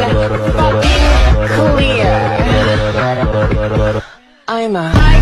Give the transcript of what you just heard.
fucking clear. I'm a